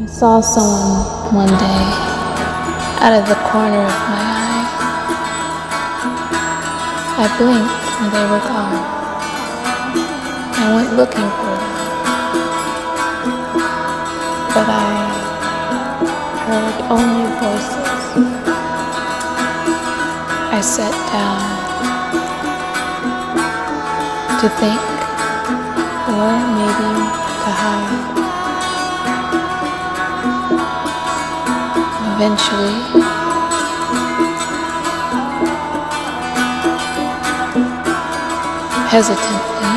I saw someone one day out of the corner of my eye. I blinked and they were gone. I went looking for them, but I heard only voices. I sat down to think, or maybe to hide. Eventually, hesitantly,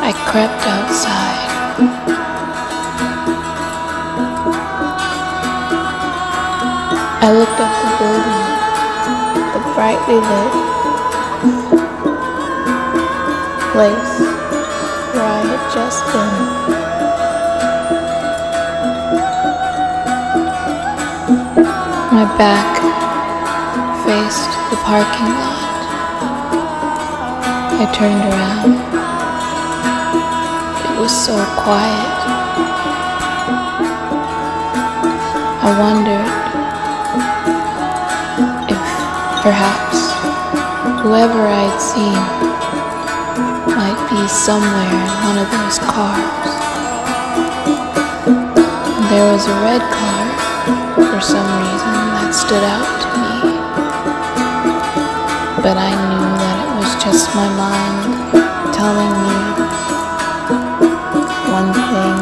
I crept outside. I looked up the building, the brightly lit place where I had just been. My back faced the parking lot. I turned around. It was so quiet. I wondered if perhaps whoever I'd seen might be somewhere in one of those cars. There was a red car for some reason stood out to me. But I knew that it was just my mind telling me one thing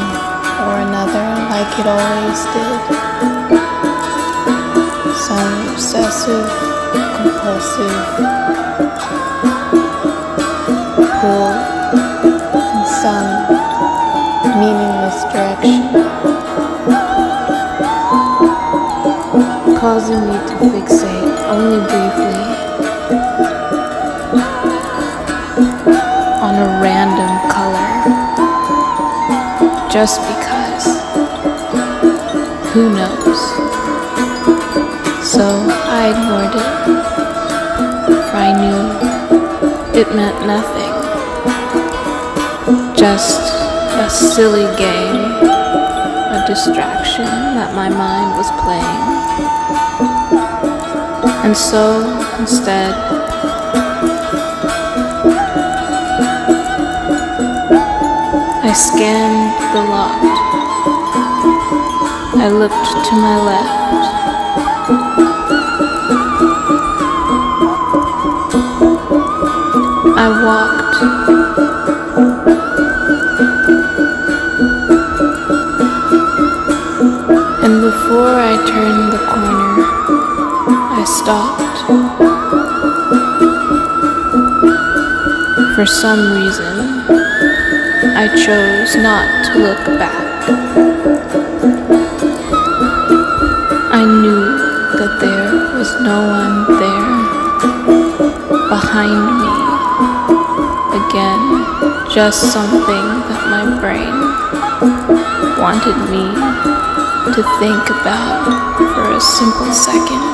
or another like it always did. Some obsessive, compulsive pull in some meaningless direction. Causing me to fixate only briefly. On a random color. Just because. Who knows? So I ignored it. For I knew it meant nothing. Just a silly game. A distraction that my mind was playing and so, instead, I scanned the lot. I looked to my left. I walked. For some reason, I chose not to look back. I knew that there was no one there behind me. Again, just something that my brain wanted me to think about for a simple second.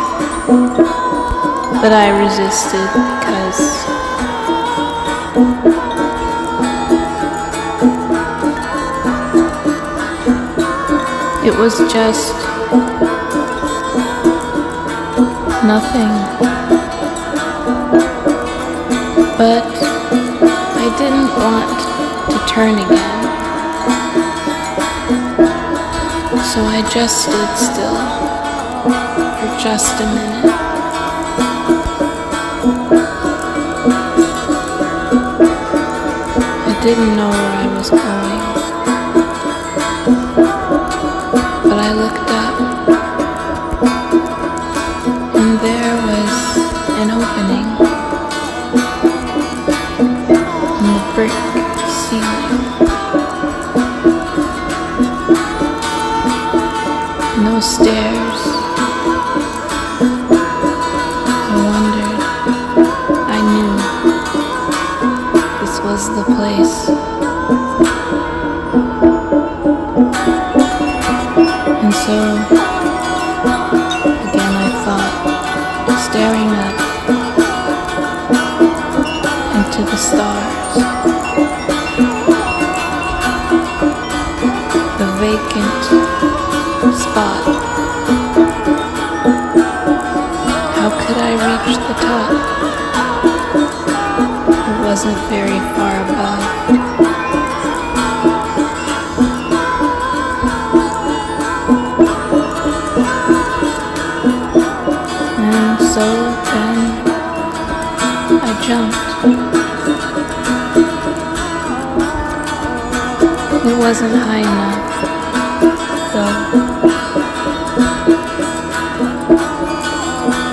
But I resisted because it was just nothing. But I didn't want to turn again. So I just stood still for just a minute. I didn't know where I was going, place.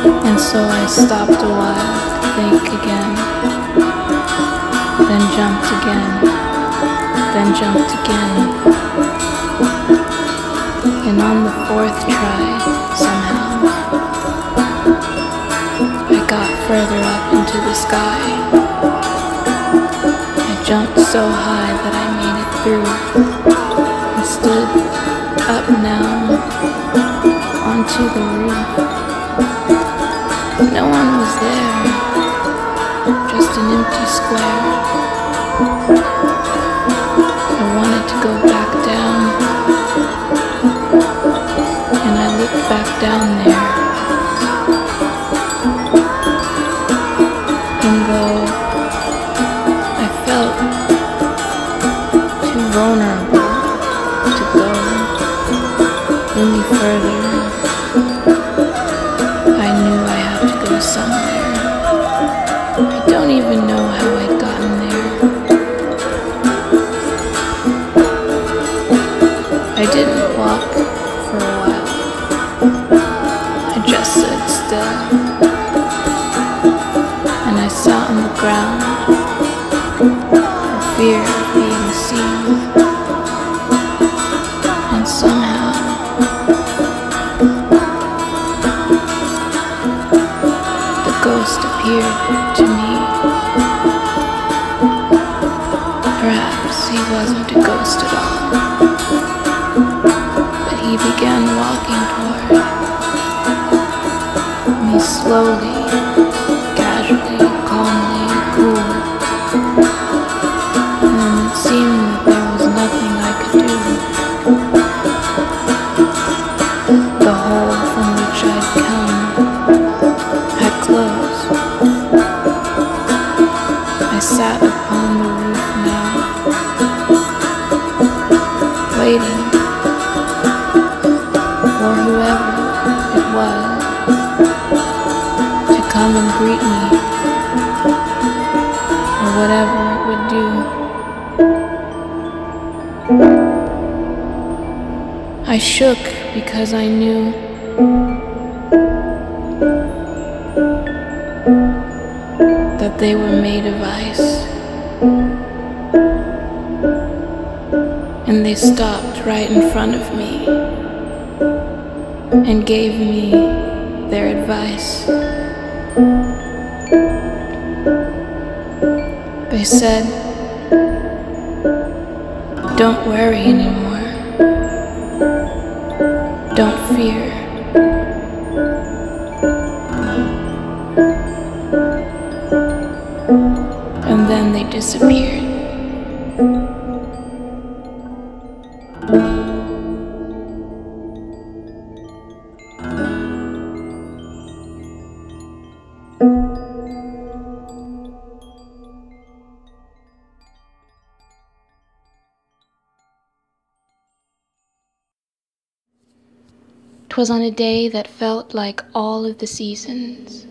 And so I stopped a while to think again, then jumped again, then jumped again. And on the fourth try, somehow, I got further up into the sky. I jumped so high that I made it through. remember Thank you. because I knew. That they were made of ice. And they stopped right in front of me and gave me their advice. They said, Don't worry anymore. fear. And then they disappear. Was on a day that felt like all of the seasons.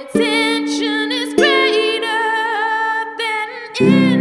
Intention is greater than any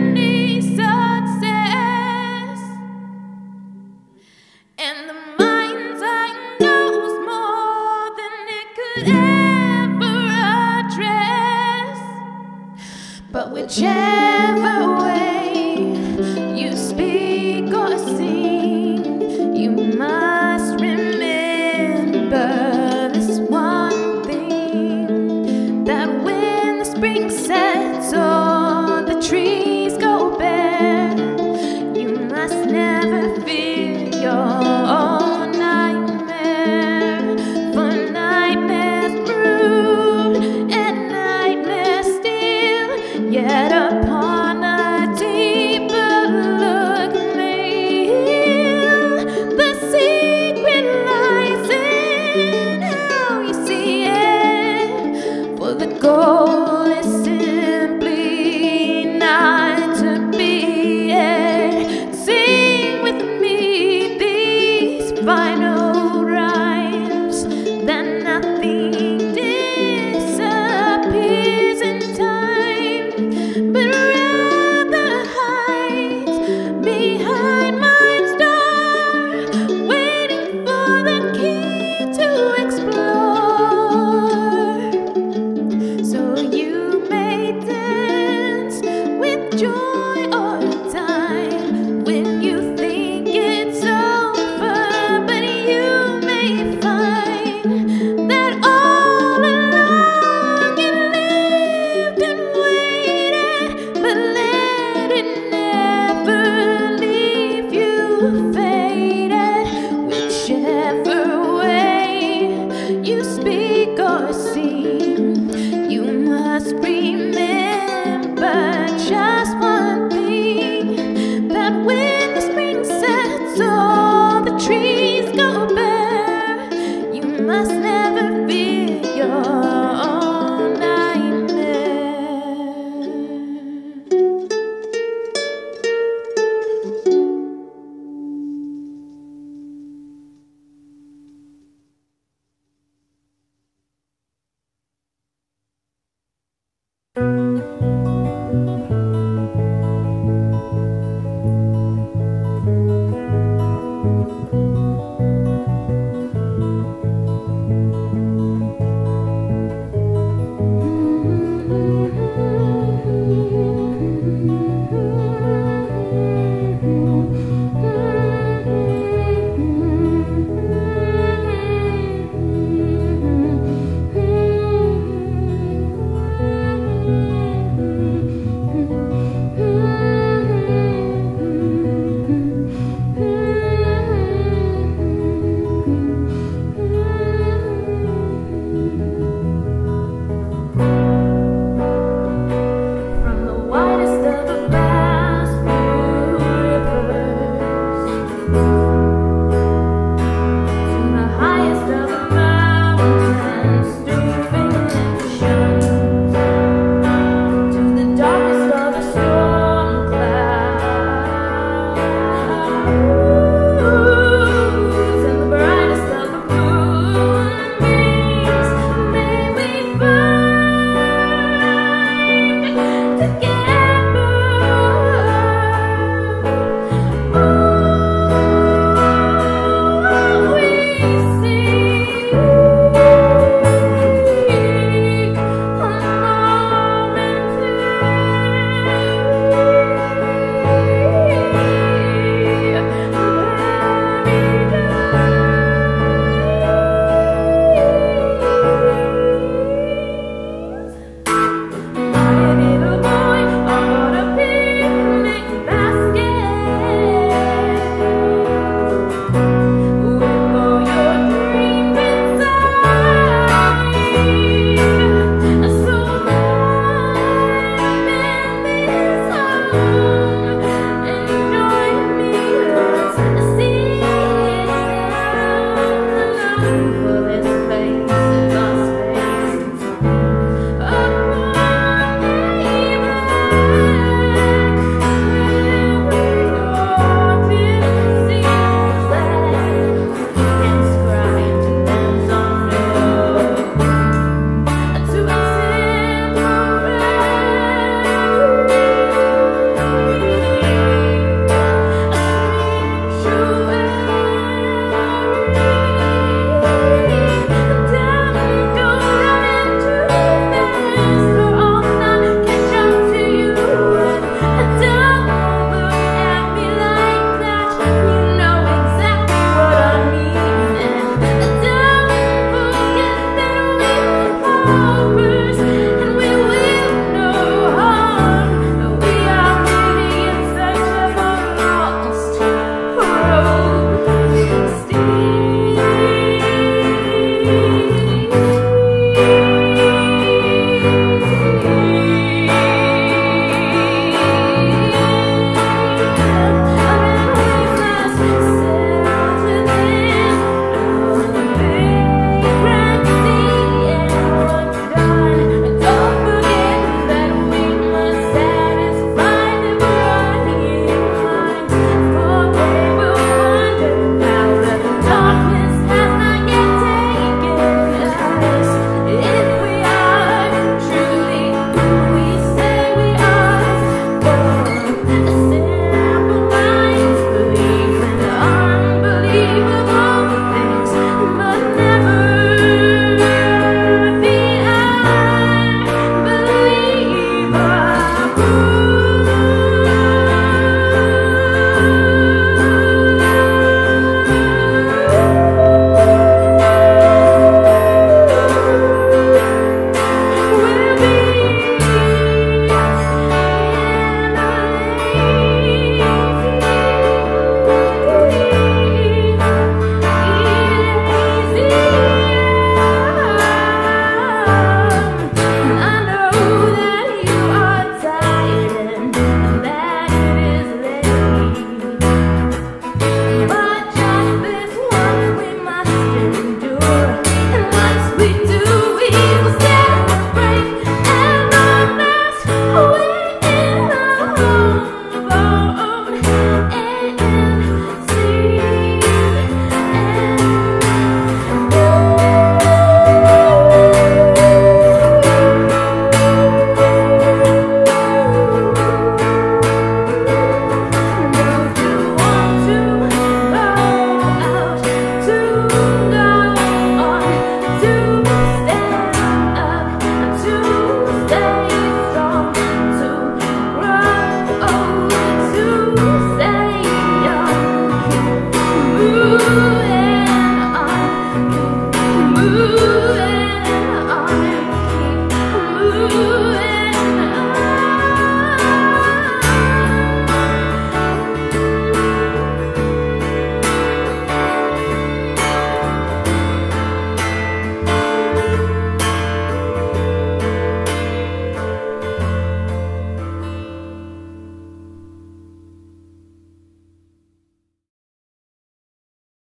you.